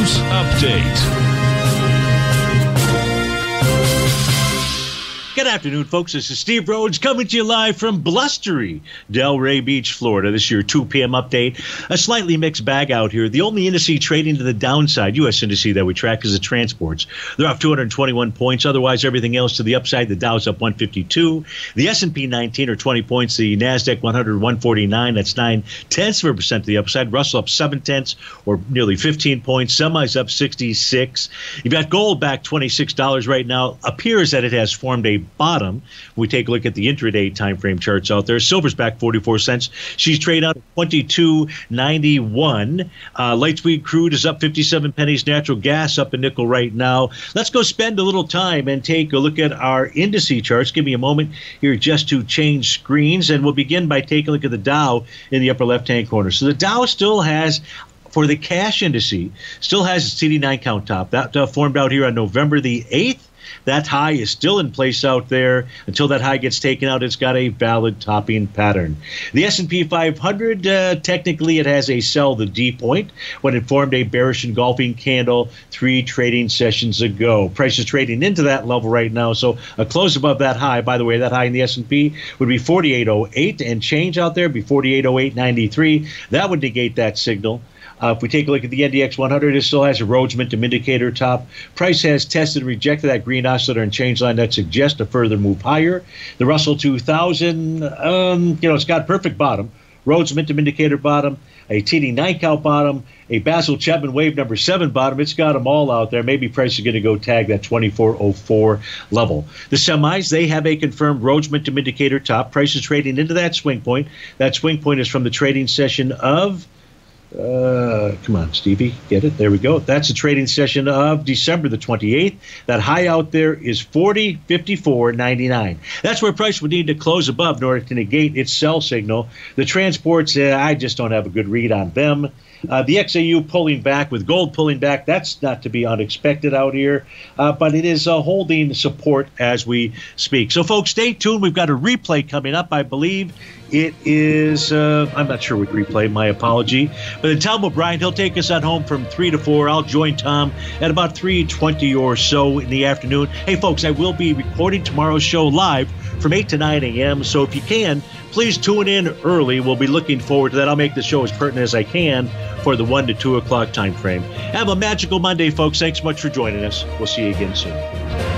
News Update. Good afternoon, folks. This is Steve Rhodes coming to you live from blustery Delray Beach, Florida. This is your 2 p.m. update. A slightly mixed bag out here. The only indice trading to the downside, U.S. indice that we track, is the transports. They're off 221 points. Otherwise, everything else to the upside. The Dow's up 152. The S&P 19 or 20 points. The Nasdaq 100 149. That's nine tenths of a percent to the upside. Russell up seven tenths or nearly 15 points. Semis up 66. You've got gold back $26 right now. Appears that it has formed a bottom. We take a look at the intraday time frame charts out there. Silver's back 44 cents. She's trading out at 22.91. Uh, light sweet crude is up 57 pennies. Natural gas up a nickel right now. Let's go spend a little time and take a look at our indice charts. Give me a moment here just to change screens, and we'll begin by taking a look at the Dow in the upper left-hand corner. So the Dow still has for the cash indice still has its TD9 count top that uh, formed out here on November the 8th that high is still in place out there. Until that high gets taken out, it's got a valid topping pattern. The S&P 500, uh, technically, it has a sell the D point when it formed a bearish engulfing candle three trading sessions ago. Price is trading into that level right now, so a close above that high. By the way, that high in the S&P would be 4808 and change out there, be 4808.93. That would negate that signal. Uh, if we take a look at the NDX 100, it still has a Rhodes Momentum Indicator top. Price has tested and rejected that green oscillator and change line that suggests a further move higher. The Russell 2000, um, you know, it's got perfect bottom. Rhodes Momentum Indicator bottom, a TD9 count bottom, a Basil Chapman Wave number seven bottom. It's got them all out there. Maybe price is going to go tag that 2404 level. The semis, they have a confirmed Rhodes Momentum Indicator top. Price is trading into that swing point. That swing point is from the trading session of uh, come on, Stevie, get it? There we go. That's a trading session of December the 28th. That high out there is 40.54.99. That's where price would need to close above in order to negate its sell signal. The transports, uh, I just don't have a good read on them. Uh, the XAU pulling back with gold pulling back. That's not to be unexpected out here, uh, but it is uh, holding support as we speak. So, folks, stay tuned. We've got a replay coming up, I believe. It is, uh, I'm not sure what replay, my apology. But then Tom O'Brien, he'll take us on home from 3 to 4. I'll join Tom at about 3.20 or so in the afternoon. Hey, folks, I will be recording tomorrow's show live from 8 to 9 a.m. So if you can, please tune in early. We'll be looking forward to that. I'll make the show as pertinent as I can for the 1 to 2 o'clock time frame. Have a magical Monday, folks. Thanks so much for joining us. We'll see you again soon.